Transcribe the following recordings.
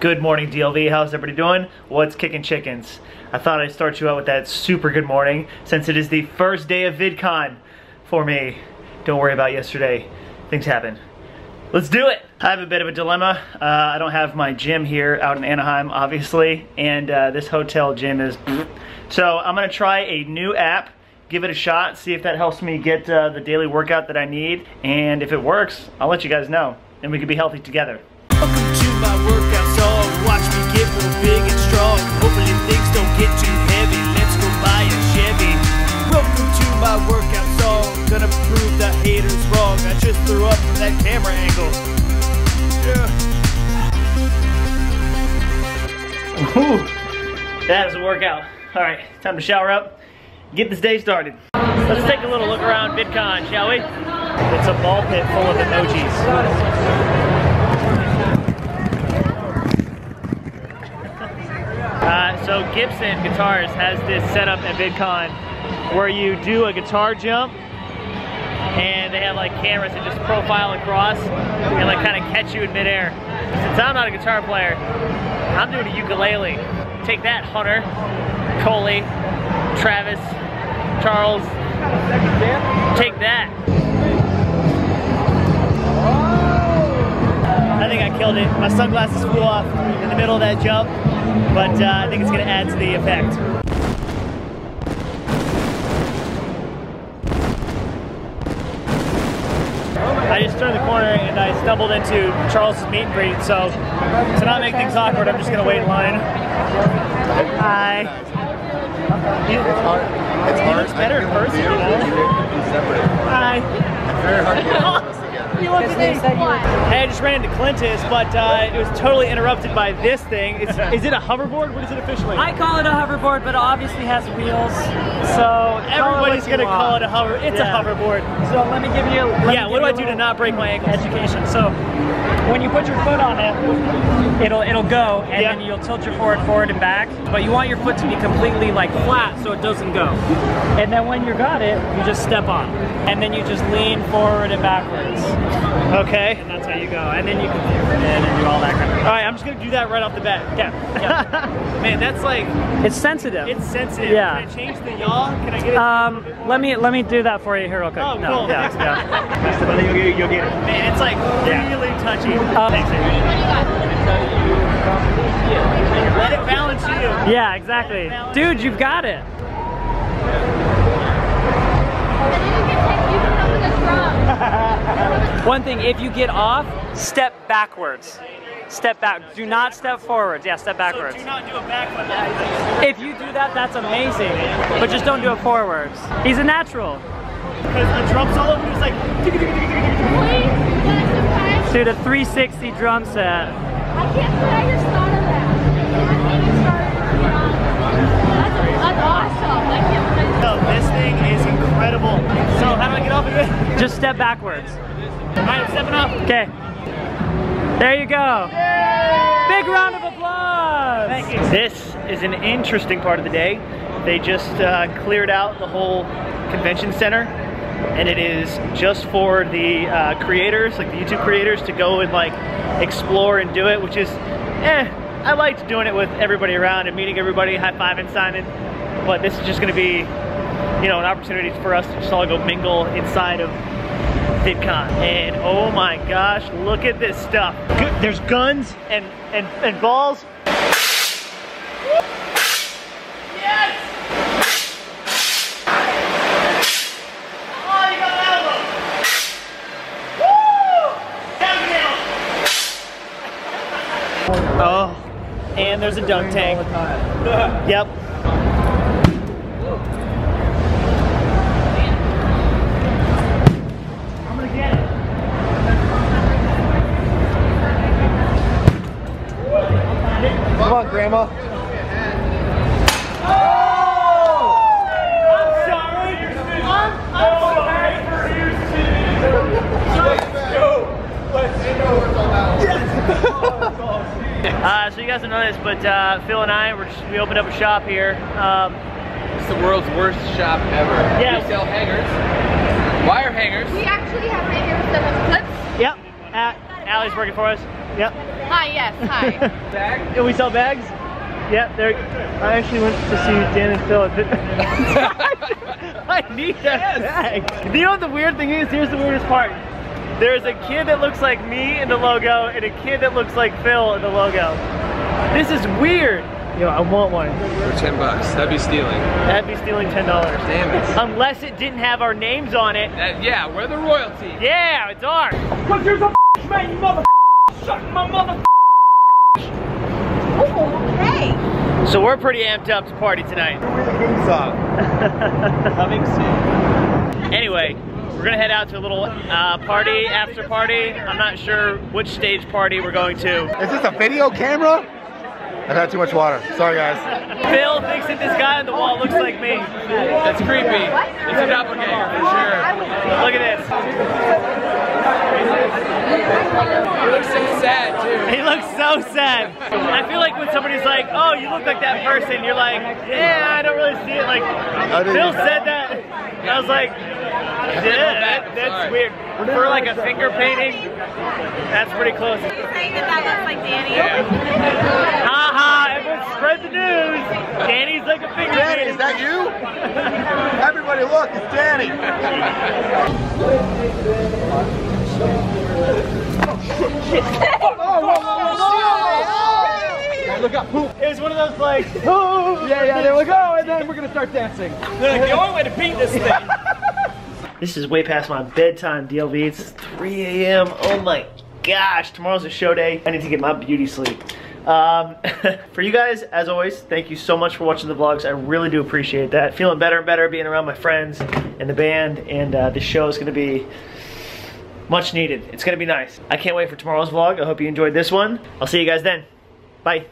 Good morning, DLV. How's everybody doing? What's kicking chickens? I thought I'd start you out with that super good morning since it is the first day of VidCon for me. Don't worry about yesterday. Things happen. Let's do it. I have a bit of a dilemma. Uh, I don't have my gym here out in Anaheim, obviously, and uh, this hotel gym is. So I'm gonna try a new app, give it a shot, see if that helps me get uh, the daily workout that I need, and if it works, I'll let you guys know, and we can be healthy together. Welcome to my workout song. Watch me get real big and strong. Hopefully things don't get too just threw up from that camera angle. Yeah. Ooh, that is a workout. All right, time to shower up, get this day started. Let's take a little look around VidCon, shall we? It's a ball pit full of emojis. Uh, so Gibson Guitars has this setup at VidCon where you do a guitar jump they have like cameras that just profile across and like kind of catch you in midair. Since I'm not a guitar player, I'm doing a ukulele. Take that, Hunter, Coley, Travis, Charles. Take that. I think I killed it. My sunglasses flew off in the middle of that jump, but uh, I think it's gonna add to the effect. I just turned the corner and I stumbled into Charles's meet and greet, so to not make things awkward, I'm just gonna wait in line. Hi. It's hard. It's he hard. looks better in person, you know? Hi. Very hard to get all this together. You look at me. Hey, I just ran into Clintus, but uh, it was totally interrupted by this thing. Is, is it a hoverboard? What is it officially? I call it a hoverboard, but it obviously has wheels. So Everybody's gonna call it a hover. It's Yeah. a hoverboard. So let me give you. let Yeah. me What do I do to not break my ankles? Education. So when you put your foot on it, it'll it'll go, and then you'll tilt your forward, forward and back. But you want your foot to be completely like flat, so it doesn't go. And then when you got it, you just step on, and then you just lean forward and backwards, Okay. and that's how you go. And then you can turn in and do all that kind of. All right. I'm just gonna do that right off the bat. Yeah, yeah. Man, that's like It's sensitive. it's sensitive. Yeah. Can I change the yaw? Can I get it? Um, let me let me do that for you here real quick. Oh, no, cool. Yeah, yeah. you'll, get, you'll get it. Man, it's like Yeah. really touchy. Uh, Thanks. Let it balance you. Yeah, exactly. Dude, you've got it. One thing, if you get off, step backwards. Step back. Do not step forwards. Yeah, step So backwards. do not do a backflip. If you do that, that's amazing. But just don't do it forwards. He's a natural. a drum solo, he was like. Dude, a 360 drum set. I can't put out your start of that. I can't even start That's, that's awesome. I can't put out No, this thing is incredible. So how do I get off again? Just step backwards. All right, I'm stepping up. Okay. There you go. Big round of applause. Thank you. This is an interesting part of the day. They just uh, cleared out the whole convention center and it is just for the uh, creators, like the YouTube creators, to go and like explore and do it, which is, eh, I liked doing it with everybody around and meeting everybody, high-fiving Simon, but this is just gonna be, you know, an opportunity for us to just all go mingle inside of VidCon. And oh my gosh, look at this stuff. There's guns and, and, and balls. Yes! Oh, you got an elbow! Woo! Downhill! Oh, and there's a dunk tank. Yep. I'm gonna get it. Come on, Grandma. I'm sorry. I'm, I'm sorry. Uh, so you guys don't know this, but uh, Phil and I, we're just, we opened up a shop here. Um, It's the world's worst shop ever. Yeah. We sell hangers. Wire hangers. We actually have hangers that have clips. yep, at, Allie's working for us. Yep. Hi, yes, hi. And we sell bags? Yep, there. I actually went to see Dan and Phil. at the- I need that bag. You know what the weird thing is? Here's the weirdest part. There's a kid that looks like me in the logo and a kid that looks like Phil in the logo. This is weird. Yo, I want one. For 10 bucks. That'd be stealing. That'd be stealing $10. Damn it. Unless it didn't have our names on it. That, yeah, we're the royalty. Yeah, it's ours. okay. So we're pretty amped up to party tonight. Coming soon. Anyway, we're gonna head out to a little uh, party, after party. I'm not sure which stage party we're going to. Is this a video camera? I've had too much water. Sorry, guys. Phil thinks that this guy on the wall looks like me. That's creepy. It's a doppelganger for sure. Look at this. He looks so sad too. He looks so sad. I feel like when somebody's like, oh, you look like that person, you're like, yeah, I don't really see it. Like, Phil said that. and I was like, yeah, that, that's Sorry. weird. For like a finger painting, that's pretty close. You Saying that that looks like Danny. Ha ha, everyone spread the news. Danny's like a finger painting! Danny, painting. is that you? Everybody look, it's Danny. Oh, look up. Poop. It was one of those like, Yeah, yeah, there we go. Oh, and then we're going to start dancing. the only way to beat this thing. This is way past my bedtime, DLV. It's 3 a.m. Oh my gosh, tomorrow's a show day. I need to get my beauty sleep. Um, for you guys, as always, thank you so much for watching the vlogs. I really do appreciate that. Feeling better and better being around my friends and the band, and uh, show is going to be much needed. It's going to be nice. I can't wait for tomorrow's vlog. I hope you enjoyed this one. I'll see you guys then. Bye.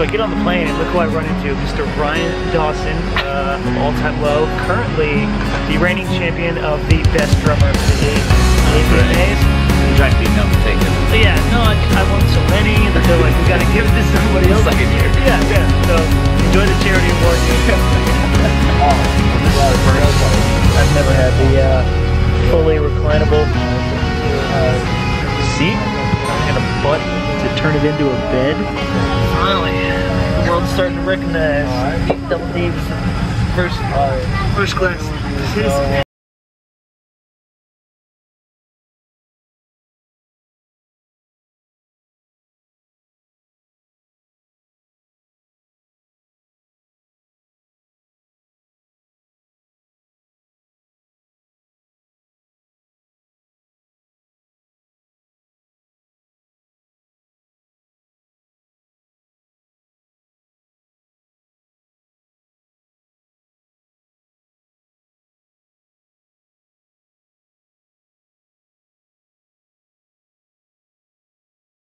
So I get on the plane and look who I run into, Mr. Rian Dawson uh, All Time Low, currently the reigning champion of the best drummer of the game, APMAs. You tried beating up and taking. But yeah, no, I, I won so many, and they're like, we gotta give it to somebody else. Like a year. Yeah, yeah. So enjoy the charity award. I've never had the uh, fully reclinable uh, seat and a button to turn it into a bed. Finally, world's starting to recognize Double D's first, first class.